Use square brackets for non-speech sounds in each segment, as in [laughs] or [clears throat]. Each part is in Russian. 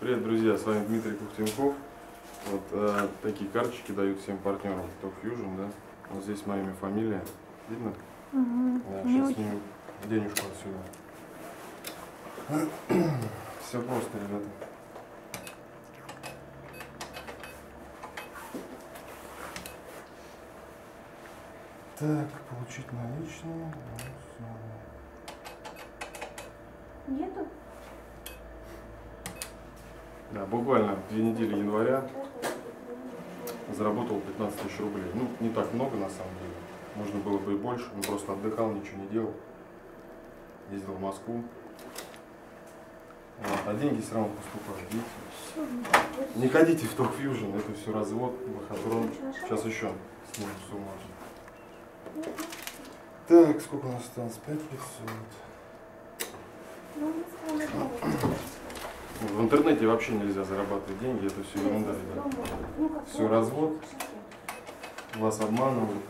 Привет, друзья, с вами Дмитрий Кухтенков. Вот э, такие карточки дают всем партнерам Top Fusion, да. Вот здесь моя имя, фамилия. Видно? Угу. Да, сейчас очень. сниму денежку отсюда. [clears throat] Все просто, ребята. Так, получить наличные. Нету? Да, буквально две недели января заработал 15 тысяч рублей. Ну, не так много на самом деле. Можно было бы и больше, но просто отдыхал, ничего не делал. Ездил в Москву. Вот, а деньги все равно поступают, видите? Не ходите в Talk Fusion, это все развод, выходрон. Сейчас еще снимем сумму. Так, сколько у нас осталось? 5 500. В интернете вообще нельзя зарабатывать деньги, это все ерунда. Ну, Всё, бы, развод. Вас обманывают.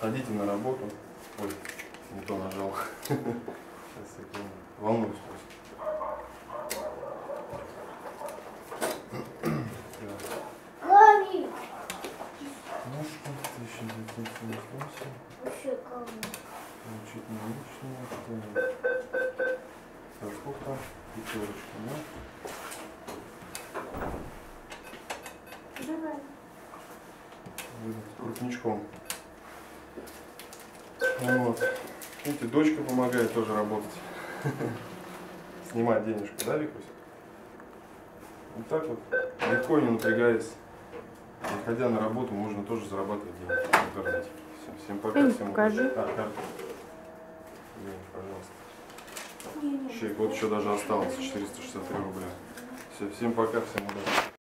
Ходите на работу. Ой, не то нажал. Волнуюсь просто. Так. Гами! Ножка, 1978. Вообще гами. Получить наличные. Так. Пятерочка, да? Давай. крупничком. Ну Вот. Видите, дочка помогает тоже работать. [laughs] Снимать денежку, да, Викусь? Вот так вот, легко не напрягаясь. Выходя на работу, можно тоже зарабатывать деньги в интернете. Всем, всем пока, всем удачи. А. вот еще даже осталось 463 рубля. Все, всем пока, всем удачи.